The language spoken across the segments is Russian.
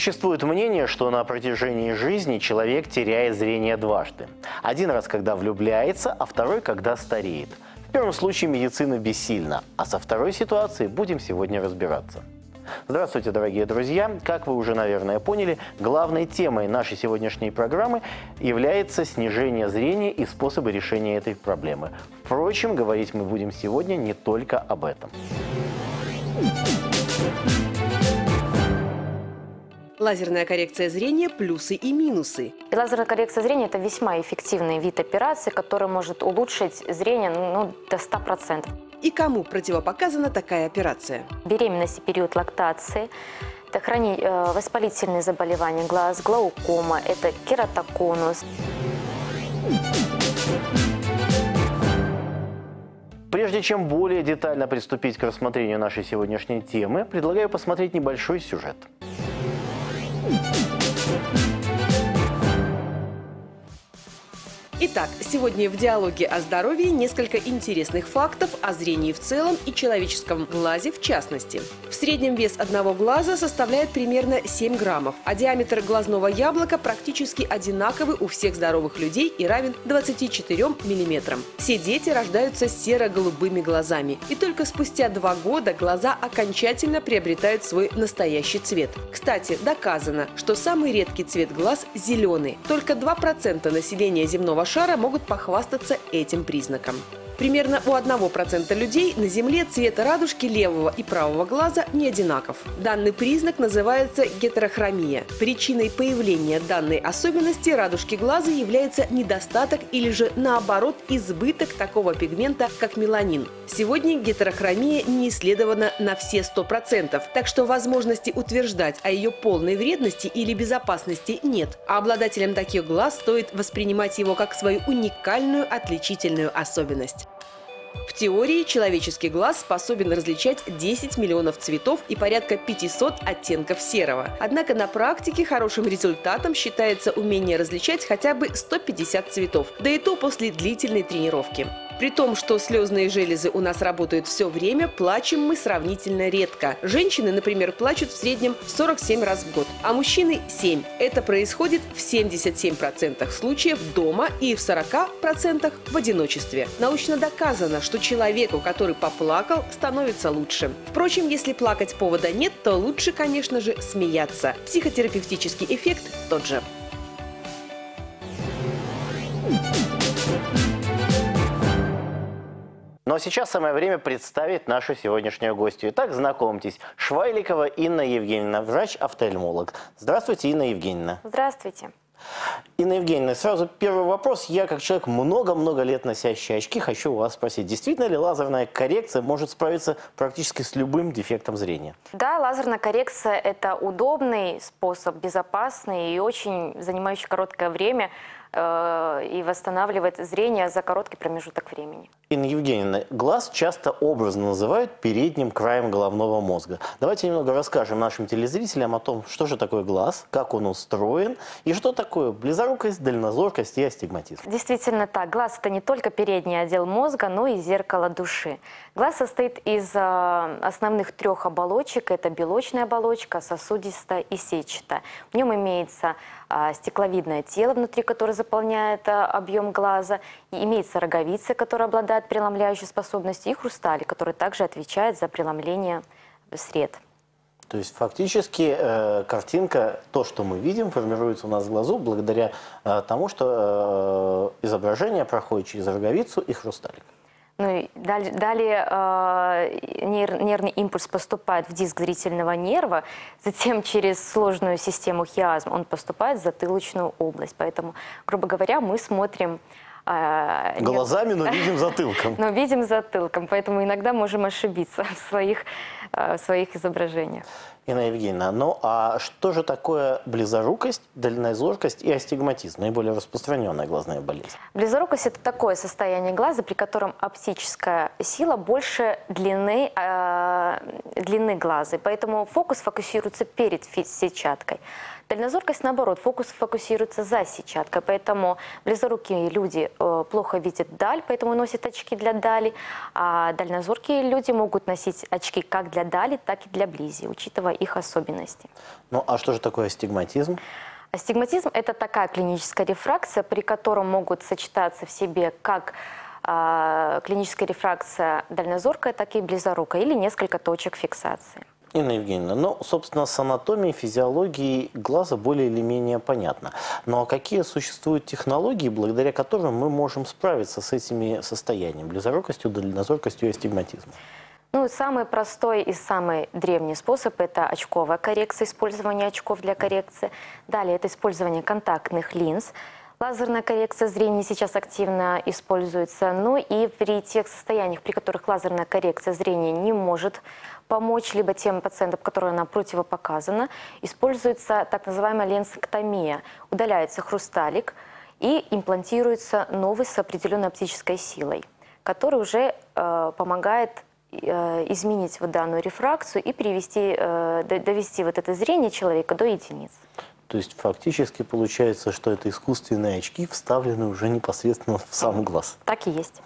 Существует мнение, что на протяжении жизни человек теряет зрение дважды. Один раз, когда влюбляется, а второй, когда стареет. В первом случае медицина бессильна, а со второй ситуацией будем сегодня разбираться. Здравствуйте, дорогие друзья! Как вы уже, наверное, поняли, главной темой нашей сегодняшней программы является снижение зрения и способы решения этой проблемы. Впрочем, говорить мы будем сегодня не только об этом. Лазерная коррекция зрения – плюсы и минусы. Лазерная коррекция зрения – это весьма эффективный вид операции, который может улучшить зрение ну, до 100%. И кому противопоказана такая операция? Беременность и период лактации, это хрони... э, воспалительные заболевания глаз, глаукома, это кератоконус. Прежде чем более детально приступить к рассмотрению нашей сегодняшней темы, предлагаю посмотреть небольшой сюжет. hmm Итак, сегодня в диалоге о здоровье несколько интересных фактов о зрении в целом и человеческом глазе в частности. В среднем вес одного глаза составляет примерно 7 граммов, а диаметр глазного яблока практически одинаковый у всех здоровых людей и равен 24 миллиметрам. Все дети рождаются с серо-голубыми глазами, и только спустя два года глаза окончательно приобретают свой настоящий цвет. Кстати, доказано, что самый редкий цвет глаз – зеленый. Только 2% населения земного шара могут похвастаться этим признаком. Примерно у 1% людей на Земле цвет радужки левого и правого глаза не одинаков. Данный признак называется гетерохромия. Причиной появления данной особенности радужки глаза является недостаток или же наоборот избыток такого пигмента, как меланин. Сегодня гетерохромия не исследована на все 100%, так что возможности утверждать о ее полной вредности или безопасности нет. А обладателям таких глаз стоит воспринимать его как свою уникальную отличительную особенность. В теории человеческий глаз способен различать 10 миллионов цветов и порядка 500 оттенков серого. Однако на практике хорошим результатом считается умение различать хотя бы 150 цветов, да и то после длительной тренировки. При том, что слезные железы у нас работают все время, плачем мы сравнительно редко. Женщины, например, плачут в среднем 47 раз в год, а мужчины – 7. Это происходит в 77% случаев дома и в 40% в одиночестве. Научно доказано, что человеку, который поплакал, становится лучше. Впрочем, если плакать повода нет, то лучше, конечно же, смеяться. Психотерапевтический эффект тот же. Ну а сейчас самое время представить нашу сегодняшнюю гостью. Итак, знакомьтесь, Швайликова Инна Евгеньевна, врач-офтальмолог. Здравствуйте, Инна Евгеньевна. Здравствуйте. Инна Евгеньевна, сразу первый вопрос. Я, как человек, много-много лет носящий очки, хочу у вас спросить, действительно ли лазерная коррекция может справиться практически с любым дефектом зрения? Да, лазерная коррекция – это удобный способ, безопасный и очень занимающий короткое время и восстанавливает зрение за короткий промежуток времени. Инна Евгеньевна, глаз часто образно называют передним краем головного мозга. Давайте немного расскажем нашим телезрителям о том, что же такое глаз, как он устроен и что такое близорукость, дальнозоркость и астигматизм. Действительно так. Глаз – это не только передний отдел мозга, но и зеркало души. Глаз состоит из э, основных трех оболочек. Это белочная оболочка, сосудистая и сетчатая. В нем имеется э, стекловидное тело, внутри которое заполняет э, объем глаза. И имеется роговица, которая обладает преломляющей способностью, и хрусталик, который также отвечает за преломление сред. То есть фактически э, картинка, то, что мы видим, формируется у нас в глазу благодаря э, тому, что э, изображение проходит через роговицу и хрусталик. Ну, и далее далее э, нер- нервный импульс поступает в диск зрительного нерва, затем через сложную систему хиазм он поступает в затылочную область. Поэтому, грубо говоря, мы смотрим нерв- Глазами, но видим затылком. но видим затылком, поэтому иногда можем ошибиться в своих, э, в своих изображениях. Инна Евгеньевна, ну а что же такое близорукость, дальнозоркость и астигматизм, наиболее распространенная глазная болезнь? Близорукость – это такое состояние глаза, при котором оптическая сила больше длины, э, длины глаза, поэтому фокус фокусируется перед сетчаткой. Дальнозоркость, наоборот, фокус фокусируется за сетчаткой, поэтому близорукие люди э, плохо видят даль, поэтому носят очки для дали, а дальнозоркие люди могут носить очки как для дали, так и для близи, учитывая их особенностей. Ну а что же такое астигматизм? Астигматизм – это такая клиническая рефракция, при котором могут сочетаться в себе как э, клиническая рефракция дальнозоркая, так и близорукая, или несколько точек фиксации. Инна Евгеньевна, ну, собственно, с анатомией, физиологией глаза более или менее понятно. Ну а какие существуют технологии, благодаря которым мы можем справиться с этими состояниями, близорукостью, дальнозоркостью и астигматизмом? Ну, самый простой и самый древний способ – это очковая коррекция, использование очков для коррекции. Далее это использование контактных линз. Лазерная коррекция зрения сейчас активно используется. Ну и при тех состояниях, при которых лазерная коррекция зрения не может помочь, либо тем пациентам, которым она противопоказана, используется так называемая ленсоктомия. Удаляется хрусталик и имплантируется новый с определенной оптической силой, который уже э, помогает изменить вот данную рефракцию и привести, э, довести вот это зрение человека до единиц. То есть фактически получается, что это искусственные очки, вставлены уже непосредственно в сам глаз. Так и есть.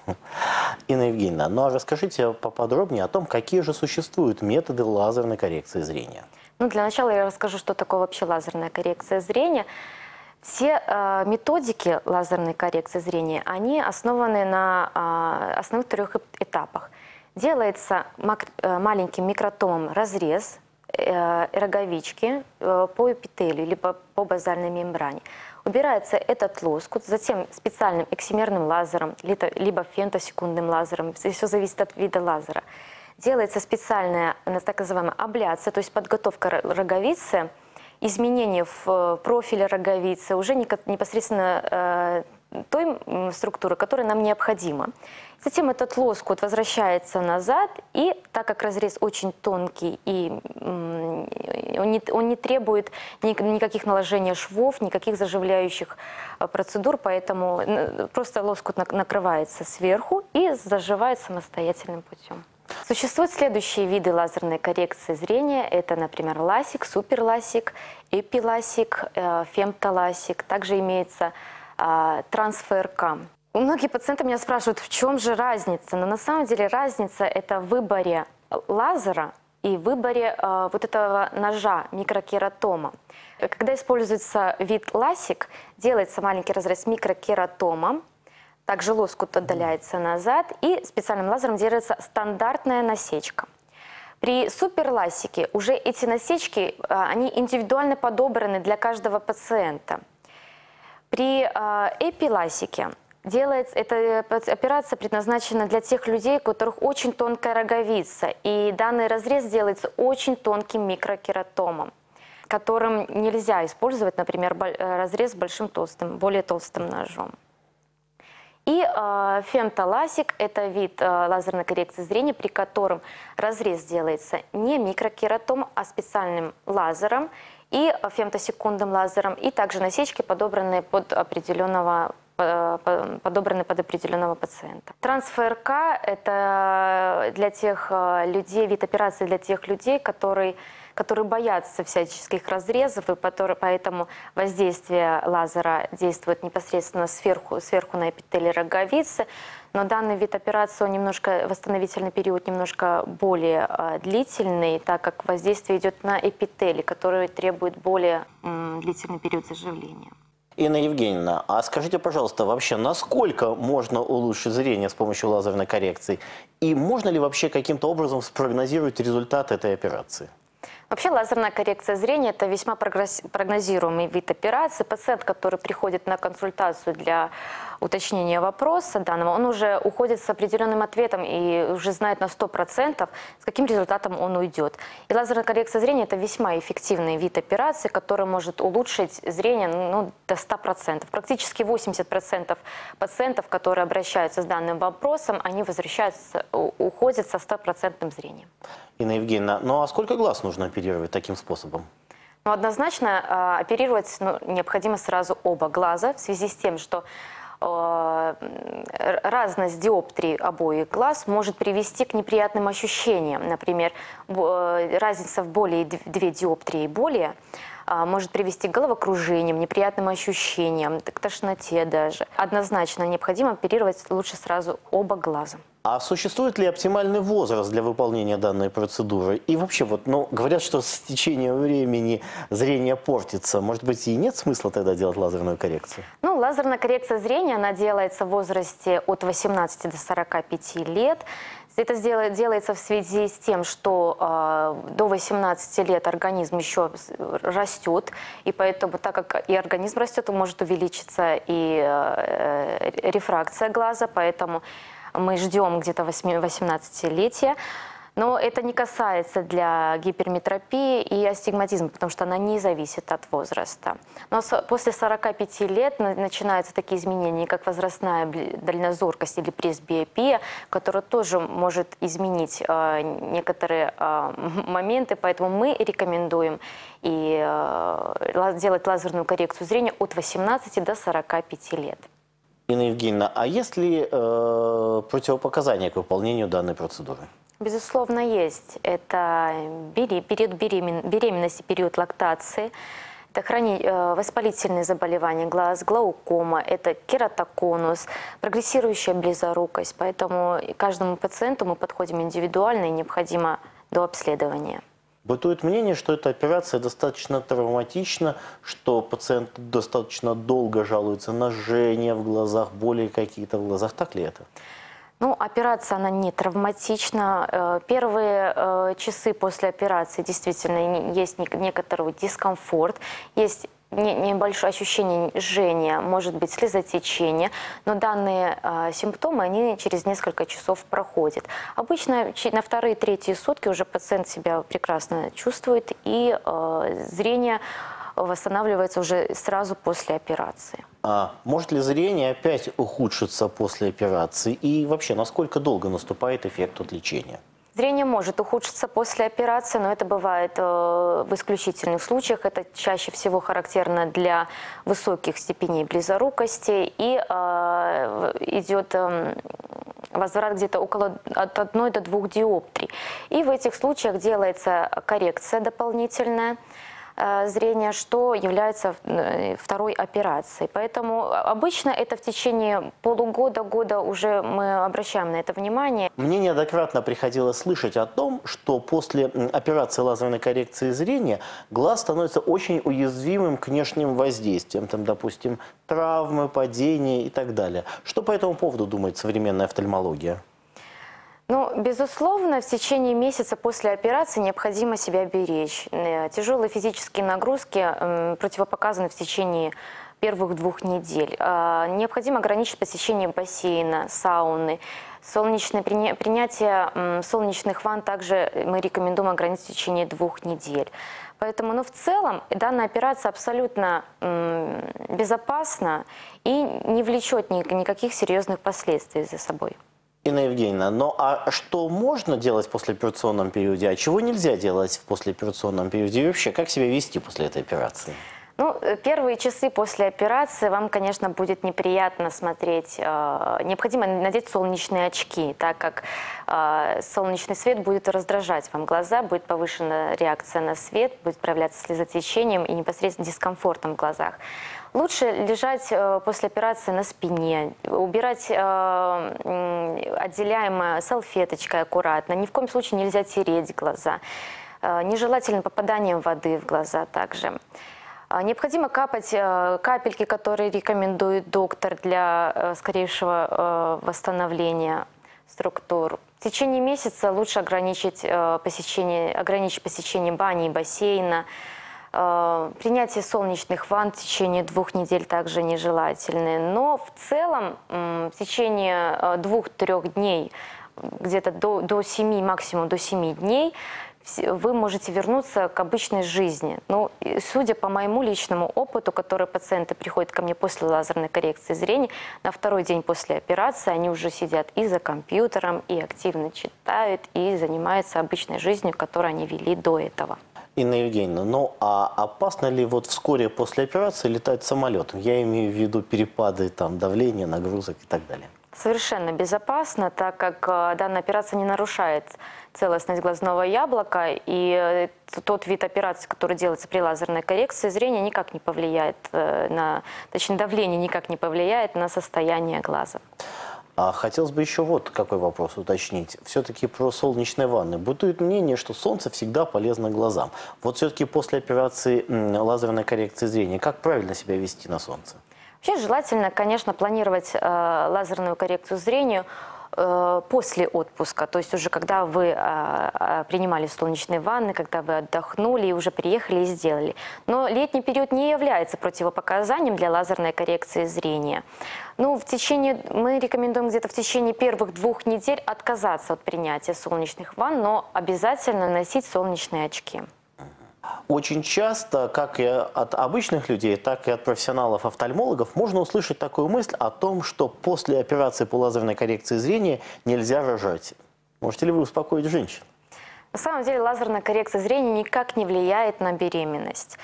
Инна Евгеньевна, ну а расскажите поподробнее о том, какие же существуют методы лазерной коррекции зрения. Ну, для начала я расскажу, что такое вообще лазерная коррекция зрения. Все э, методики лазерной коррекции зрения, они основаны на э, основных трех этапах. Делается э, маленьким микротомом разрез Э, роговички э, по эпителию, либо по базальной мембране. Убирается этот лоскут, затем специальным эксимерным лазером, либо фемтосекундным лазером, все зависит от вида лазера. Делается специальная, так называемая абляция, то есть подготовка роговицы, изменение в профиле роговицы, уже непосредственно той структуры, которая нам необходима. Затем этот лоскут возвращается назад, и так как разрез очень тонкий, и он не, он не требует никаких наложения швов, никаких заживляющих э, процедур, поэтому просто лоскут накрывается сверху и заживает самостоятельным путем. Существуют следующие виды лазерной коррекции зрения. Это, например, ласик, суперласик, эпиласик, э, фемтоласик. Также имеется а, трансфер-К. Многие пациенты меня спрашивают, в чем же разница? Но на самом деле разница это в выборе лазера и выборе э, вот этого ножа микрокератома. Когда используется вид ласик, делается маленький разрез микрокератома, также лоскут отдаляется назад, и специальным лазером делается стандартная насечка. При суперласике уже эти насечки, э, они индивидуально подобраны для каждого пациента. При э, эпиласике делается, эта операция предназначена для тех людей, у которых очень тонкая роговица. И данный разрез делается очень тонким микрокератомом, которым нельзя использовать, например, э, разрез большим толстым, более толстым ножом. И э, фемтоласик – это вид э, лазерной коррекции зрения, при котором разрез делается не микрокератом, а специальным лазером и фемтосекундным лазером, и также насечки, подобранные под определенного подобраны под определенного пациента. Трансфер-К – это для тех э, людей, вид операции для тех людей, которые, которые боятся всяческих разрезов, и поэтому воздействие лазера действует непосредственно сверху, сверху на эпителий роговицы. Но данный вид операции, он немножко, восстановительный период немножко более э, длительный, так как воздействие идет на эпители, который требует более м, длительный период заживления. Инна Евгеньевна, а скажите, пожалуйста, вообще, насколько можно улучшить зрение с помощью лазерной коррекции? И можно ли вообще каким-то образом спрогнозировать результат этой операции? Вообще лазерная коррекция зрения – это весьма прогнозируемый вид операции. Пациент, который приходит на консультацию для уточнения вопроса данного, он уже уходит с определенным ответом и уже знает на 100%, с каким результатом он уйдет. И лазерная коррекция зрения – это весьма эффективный вид операции, который может улучшить зрение ну, до 100%. Практически 80% пациентов, которые обращаются с данным вопросом, они возвращаются, уходят со 100% зрением. Инна Евгеньевна, ну а сколько глаз нужно оперировать таким способом? Ну, однозначно э, оперировать ну, необходимо сразу оба глаза в связи с тем, что э, разность диоптрий обоих глаз может привести к неприятным ощущениям. Например, э, разница в более две диоптрии и более а, может привести к головокружениям, неприятным ощущениям, к тошноте даже. Однозначно необходимо оперировать лучше сразу оба глаза. А существует ли оптимальный возраст для выполнения данной процедуры? И вообще, вот, ну, говорят, что с течением времени зрение портится. Может быть, и нет смысла тогда делать лазерную коррекцию? Ну, лазерная коррекция зрения, она делается в возрасте от 18 до 45 лет. Это делается в связи с тем, что э, до 18 лет организм еще растет, и поэтому, так как и организм растет, может увеличиться и э, рефракция глаза, поэтому мы ждем где-то 18-летия. Но это не касается для гиперметропии и астигматизма, потому что она не зависит от возраста. Но после 45 лет начинаются такие изменения, как возрастная дальнозоркость или пресбиопия, которая тоже может изменить э, некоторые э, моменты, поэтому мы рекомендуем и э, делать лазерную коррекцию зрения от 18 до 45 лет. Инна Евгеньевна, а есть ли э, противопоказания к выполнению данной процедуры? Безусловно, есть. Это период беременности, период лактации, это. Э, воспалительные заболевания глаз, глаукома, это кератоконус, прогрессирующая близорукость. Поэтому каждому пациенту мы подходим индивидуально и необходимо до обследования. Бытует мнение, что эта операция достаточно травматична, что пациент достаточно долго жалуется на жжение в глазах, боли какие-то в глазах. Так ли это? Ну, операция, она не травматична. Э, первые э, часы после операции действительно есть некоторый дискомфорт, есть небольшое ощущение жжения, может быть слезотечение, но данные э, симптомы, они через несколько часов проходят. Обычно на вторые, третьи сутки уже пациент себя прекрасно чувствует, и э, зрение восстанавливается уже сразу после операции. А может ли зрение опять ухудшиться после операции? И вообще, насколько долго наступает эффект от лечения? Зрение может ухудшиться после операции, но это бывает э, в исключительных случаях. Это чаще всего характерно для высоких степеней близорукости и э, идет э, возврат где-то около от 1 до 2 диоптрий. И в этих случаях делается коррекция дополнительная. Э, зрения, что является э, второй операцией. Поэтому обычно это в течение полугода, года уже мы обращаем на это внимание. Мне неоднократно приходилось слышать о том, что после операции лазерной коррекции зрения глаз становится очень уязвимым к внешним воздействиям, там, допустим, травмы, падения и так далее. Что по этому поводу думает современная офтальмология? Ну, безусловно, в течение месяца после операции необходимо себя беречь. Э, тяжелые физические нагрузки противопоказаны в течение первых двух недель. А, необходимо ограничить посещение бассейна, сауны. Солнечное принятие солнечных ванн также мы рекомендуем ограничить в течение двух недель. Поэтому, ну, в целом, данная операция абсолютно безопасна и не влечет никаких серьезных последствий за собой. Инна Евгеньевна, ну а что можно делать в послеоперационном периоде, а чего нельзя делать в послеоперационном периоде? И вообще, как себя вести после этой операции? Ну, э, первые часы после операции вам, конечно, будет неприятно смотреть. Э, необходимо надеть солнечные очки, так как э, солнечный свет будет раздражать вам глаза, будет повышена реакция на свет, будет проявляться слезотечением и непосредственно дискомфортом в глазах. Лучше лежать после операции на спине, убирать отделяемое салфеточкой аккуратно. Ни в коем случае нельзя тереть глаза. Нежелательно попадание воды в глаза также. Необходимо капать капельки, которые рекомендует доктор для скорейшего восстановления структур. В течение месяца лучше ограничить посещение, ограничить посещение бани и бассейна, Э, принятие солнечных ванн в течение двух недель также нежелательно. Но в целом в течение э, двух-трех дней, где-то до, до 7, максимум до 7 дней, вы можете вернуться к обычной жизни. Ну, судя по моему личному опыту, который пациенты приходят ко мне после лазерной коррекции зрения, на второй день после операции они уже сидят и за компьютером, и активно читают, и занимаются обычной жизнью, которую они вели до этого. Инна Евгеньевна, ну а опасно ли вот вскоре после операции летать самолетом? Я имею в виду перепады там, давления, нагрузок и так далее. Совершенно безопасно, так как э, данная операция не нарушает целостность глазного яблока, и э, тот вид операции, который делается при лазерной коррекции зрения, никак не повлияет э, на, точнее, давление никак не повлияет на состояние глаза. А хотелось бы еще вот какой вопрос уточнить. Все-таки про солнечные ванны. Бытует мнение, что солнце всегда полезно глазам. Вот все-таки после операции лазерной коррекции зрения, как правильно себя вести на солнце? Вообще желательно, конечно, планировать э, лазерную коррекцию зрения э, после отпуска, то есть уже когда вы э, э, принимали солнечные ванны, когда вы отдохнули и уже приехали и сделали. Но летний период не является противопоказанием для лазерной коррекции зрения. Ну, в течение, мы рекомендуем где-то в течение первых двух недель отказаться от принятия солнечных ванн, но обязательно носить солнечные очки. Очень часто, как и от обычных людей, так и от профессионалов-офтальмологов, можно услышать такую мысль о том, что после операции по лазерной коррекции зрения нельзя рожать. Можете ли вы успокоить женщин? На самом деле лазерная коррекция зрения никак не влияет на беременность.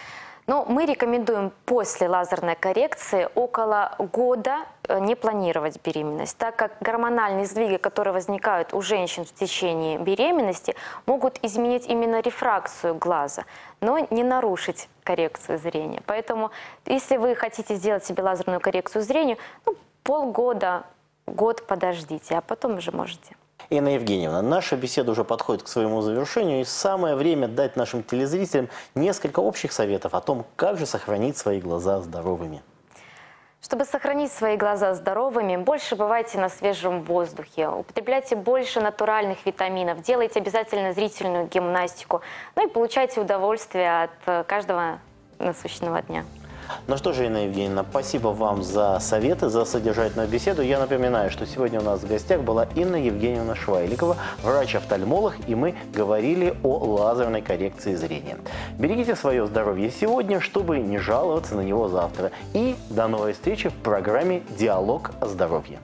Но мы рекомендуем после лазерной коррекции около года э, не планировать беременность, так как гормональные сдвиги, которые возникают у женщин в течение беременности, могут изменить именно рефракцию глаза, но не нарушить коррекцию зрения. Поэтому, если вы хотите сделать себе лазерную коррекцию зрения, ну, полгода, год подождите, а потом уже можете. Инна Евгеньевна, наша беседа уже подходит к своему завершению, и самое время дать нашим телезрителям несколько общих советов о том, как же сохранить свои глаза здоровыми. Чтобы сохранить свои глаза здоровыми, больше бывайте на свежем воздухе, употребляйте больше натуральных витаминов, делайте обязательно зрительную гимнастику, ну и получайте удовольствие от э, каждого насущного дня. Ну что же, Инна Евгеньевна, спасибо вам за советы, за содержательную беседу. Я напоминаю, что сегодня у нас в гостях была Инна Евгеньевна Швайликова, врач-офтальмолог, и мы говорили о лазерной коррекции зрения. Берегите свое здоровье сегодня, чтобы не жаловаться на него завтра. И до новой встречи в программе «Диалог о здоровье».